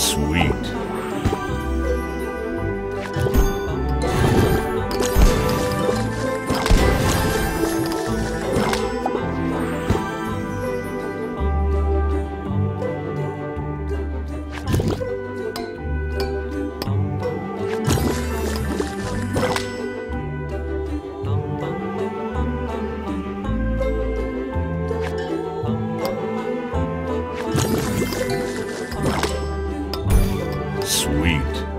Sweet. Sweet.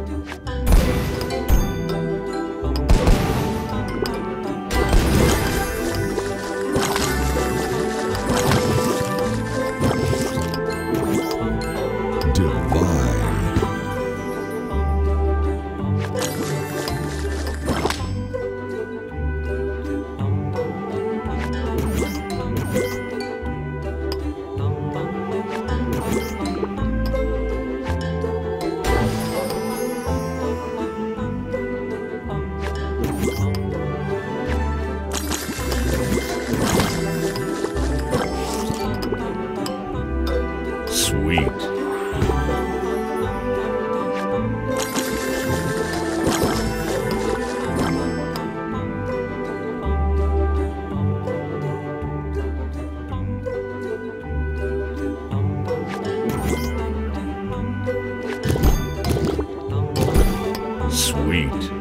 Sweet.